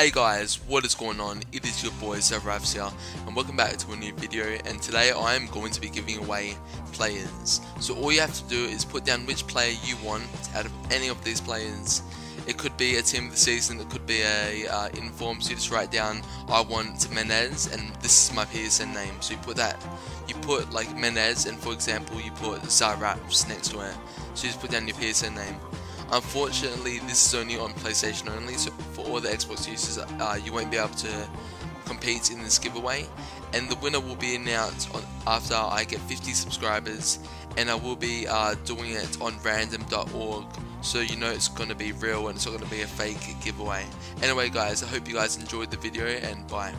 Hey guys, what is going on? It is your boy ZaaRaphz here, and welcome back to a new video. And today I am going to be giving away players. So all you have to do is put down which player you want out of any of these players. It could be a team of the season, it could be a uh, inform. So you just write down I want Menez, and this is my PSN name. So you put that, you put like Menez, and for example you put ZaaRaphz next to it. So you just put down your PSN name. Unfortunately, this is only on PlayStation only, so for all the Xbox users, uh, you won't be able to compete in this giveaway. And the winner will be announced on, after I get 50 subscribers, and I will be uh, doing it on random.org, so you know it's going to be real and it's not going to be a fake giveaway. Anyway, guys, I hope you guys enjoyed the video, and bye.